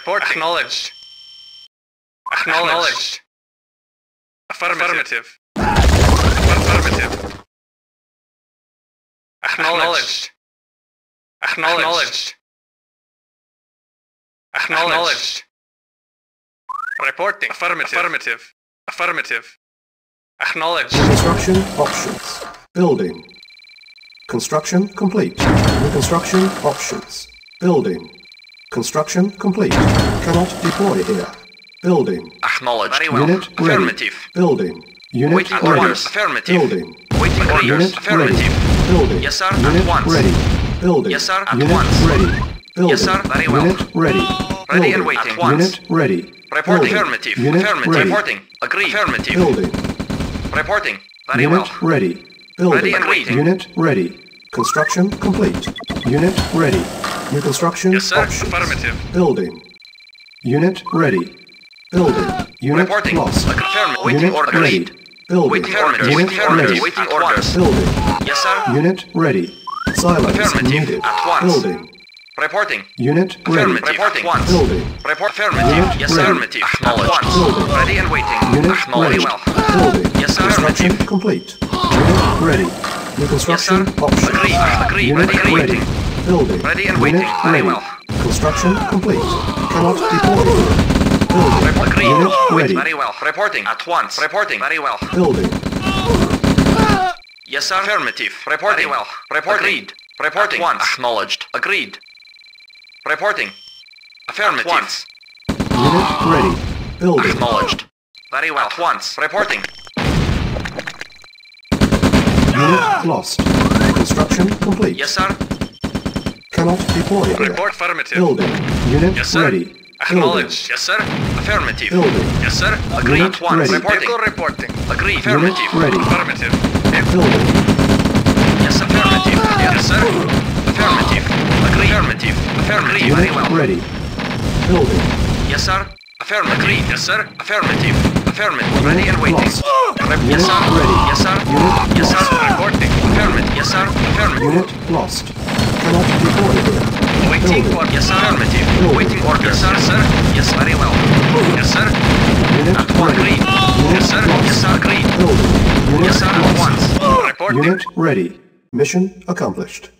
Report acknowledged. Acknowledged. Affirmative. Affirmative. Acknowledged. Acknowledged. Acknowledged. Reporting. Affirmative. Affirmative. Affirmative. Acknowledged. Construction options. Building. Construction complete. New construction options. Building. Construction complete. Cannot deploy here. Building. Acknowledged. Very well. Unit ready. Affirmative. Building. Unit Waiting ready. orders. Affirmative. Building. Waiting orders. Unit Affirmative. ready. Building. Yes, sir. At Unit once. ready. Building. Yes, sir. At Unit once. ready. Building. Yes, sir. Very well. Unit ready. Ready and waiting. At once. Unit ready. Report Building. affirmative. Unit affirmative. ready. Reporting. Agreed. Affirmative. Building. Reporting. Very Unit well. ready. Building. Ready and waiting. Unit ready. Construction complete. Unit ready. New construction Yes, sir. options. Affirmative. Building. Unit ready. Building. Unit Reporting. lost. Waiting Unit order. ready. Building. Waiting orders. Unit Waiting orders. ready. Waiting orders. Building. Yes, sir. Unit ready. Silence needed. At once. Building. Reporting. Unit ready. Reporting. Building. Report affirmative. Unit yes, ready. affirmative. Acknowledged. Building. Ready and waiting. Unit Acknowledged. ready. well. Building. Yes, sir. Construction complete. Unit ready. New Yes, sir. construction options. Agreed. Agreed. Unit Ready and ready. Building. Ready and Unit waiting. Very ready. well. Construction complete. Cannot deploy. Building. Report agreed. Unit ready. very well. Reporting. At once. Reporting. Very well. Building. Yes, sir. Affirmative. Reporting. Very well. Reporting. Agreed. Reporting. At once. Acknowledged. Agreed. Reporting. Affirmative. At once. Unit ready. Building. Acknowledged. Very well. At once. Reporting. Unit lost. Construction complete. Yes, sir. Cannot deploy. Report affirmative. Building. Unit Yes, sir. ready. Acknowledged. Yes, sir. Affirmative. Building. Yes, sir. Agreed. Unit At once. ready. Reporting. Vehicle reporting. Agreed. Unit Affirmative. ready. Affirmative. Building. Yes, affirmative. Yes, sir. Affirmative. Agreed. Affirmative. Affirmative. Very Unit well. ready. Building. Yes, sir. Affirmative. Agreed. Yes, sir. Affirmative. Affirmative. Ready and waiting. Rep- Yes, sir. ready. Yes, sir. Unit Yes, sir. lost. Reporting. Affirmative. Yes, sir. Affirmative. Unit lost. Cannot deploy here. Waiting for Yes, sir. Affirmative. Building. Waiting order. Yes, sir. Sir. Yes, very well. Yes, sir. Unit At one. Agreed. Unit Yes, sir. lost. Yes, sir. Agreed. Unit Yes, sir. Lost. once. reporting. Unit ready. Mission accomplished.